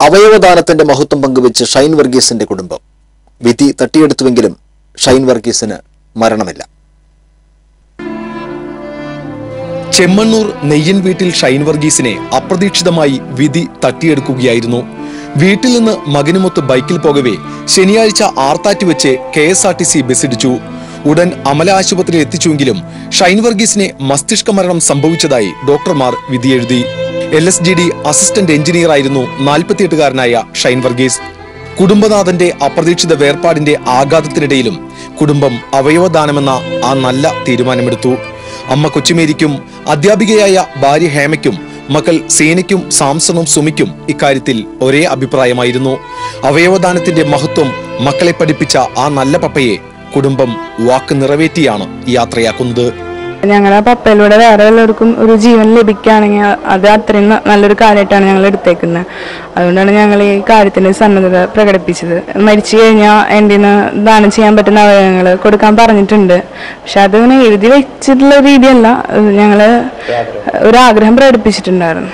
അവയവദാനത്തിന്റെ മഹത്വം പങ്കുവെച്ച് ഷൈൻ വർഗീസിന്റെ കുടുംബം. വിധി തട്ടിയെടുത്തുവെങ്കിലും ഷൈൻ വർഗീസിന് മരണമില്ല. ചെമ്മണ്ണൂർ നെയ്യൻ വീട്ടിൽ ഷൈൻ വർഗീസിനെ അപ്രതീക്ഷിതമായി വിധി തട്ടിയെടുക്കുകയായിരുന്നു. വീട്ടിൽ നിന്ന് മകനുമൊത്ത് ബൈക്കിൽ പോകവേ ശനിയാഴ്ച ആർത്താറ്റ് വെച്ച് K S R T C ബസ്സിടിച്ചു. ഉടൻ അമല ആശുപത്രിയിൽ എത്തിച്ചുവെങ്കിലും ഷൈൻ വർഗീസിനെ മസ്തിഷ്ക മരണം സംഭവിച്ചതായി ഡോക്ടർമാർ വിധിയെഴുതി. L S G D assistant engineer ആയിരുന്നു നാൽപ്പത്തിയെട്ടുകാരനായ ഷൈൻ വർഗീസ്. കുടുംബനാഥന്റെ അപ്രതീക്ഷിത വേർപാടിന്റെ ആഘാതത്തിനിടയിലും കുടുംബം അവയവദാനമെന്ന ആ നല്ല തീരുമാനമെടുത്തു. അമ്മ കൊച്ചുമേരിക്കും അധ്യാപികയായ ഭാര്യ ഹേമയ്ക്കും മക്കൾ സേനയ്ക്കും സാംസണും സുമിക്കും ഇക്കാര്യത്തിൽ ഒരേ അഭിപ്രായമായിരുന്നു. അവയവദാനത്തിന്റെ മഹത്വം മക്കളെ പഠിപ്പിച്ച ആ നല്ല പപ്പയെ കുടുംബം വാക്ക് നിറവേറ്റിയാണ് യാത്രയാക്കുന്നത്. ഞങ്ങളുടെ പപ്പയിലൂടെ വേറെ എല്ലാവർക്കും ഒരു ജീവൻ ലഭിക്കുകയാണെങ്കിൽ അത് അത്രയും നല്ലൊരു കാര്യമായിട്ടാണ് ഞങ്ങൾ എടുത്തേക്കുന്നത്. അതുകൊണ്ടാണ് ഞങ്ങൾ ഈ കാര്യത്തിന് സന്നദ്ധത പ്രകടിപ്പിച്ചത്. മരിച്ചു കഴിഞ്ഞാൽ എന്റെ ദാനം ചെയ്യാൻ പറ്റുന്ന അവയവങ്ങൾ കൊടുക്കാൻ പറഞ്ഞിട്ടുണ്ട്. പക്ഷെ അതിങ്ങനെ എഴുതി വെച്ചിട്ടുള്ള രീതിയല്ല. ഞങ്ങൾ ഒരു ആഗ്രഹം പ്രകടിപ്പിച്ചിട്ടുണ്ടായിരുന്നു.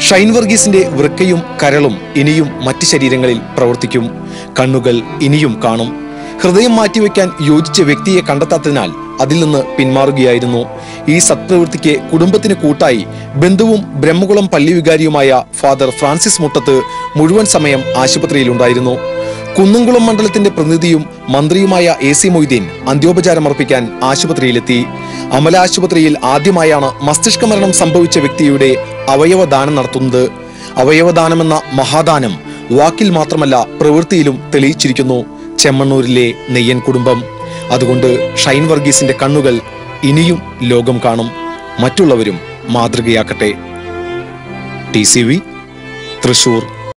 ഷൈൻ വർഗീസിന്റെ വൃക്കയും കരളും ഇനിയും മറ്റ് ശരീരങ്ങളിൽ പ്രവർത്തിക്കും. കണ്ണുകൾ ഇനിയും കാണും. ഹൃദയം മാറ്റിവെക്കാൻ യോജിച്ച വ്യക്തിയെ കണ്ടെത്താത്തതിനാൽ അതിൽ നിന്ന് പിന്മാറുകയായിരുന്നു. ഈ സത്പ്രവൃത്തിക്ക് കുടുംബത്തിന് കൂട്ടായി ബന്ധുവും ബ്രഹ്മകുളം പള്ളി വികാരിയുമായ ഫാദർ ഫ്രാൻസിസ് മുട്ടത്ത് മുഴുവൻ സമയം ആശുപത്രിയിലുണ്ടായിരുന്നു. കുന്നംകുളം മണ്ഡലത്തിന്റെ പ്രതിനിധിയും മന്ത്രിയുമായ എ സി മൊയ്തീൻ അന്ത്യോപചാരം അർപ്പിക്കാൻ ആശുപത്രിയിലെത്തി. അമല ആശുപത്രിയിൽ ആദ്യമായാണ് മസ്തിഷ്ക മരണം സംഭവിച്ച വ്യക്തിയുടെ അവയവദാനം നടത്തുന്നത്. അവയവദാനമെന്ന മഹാദാനം വാക്കിൽ മാത്രമല്ല പ്രവൃത്തിയിലും തെളിയിച്ചിരിക്കുന്നു. ചെമ്മണ്ണൂരിലെ നെയ്യൻ കുടുംബം അതുകൊണ്ട് ഷൈൻ വർഗീസിന്റെ കണ്ണുകൾ ഇനിയും ലോകം കാണും. മറ്റുള്ളവരും മാതൃകയാക്കട്ടെ. T C V Thrissur.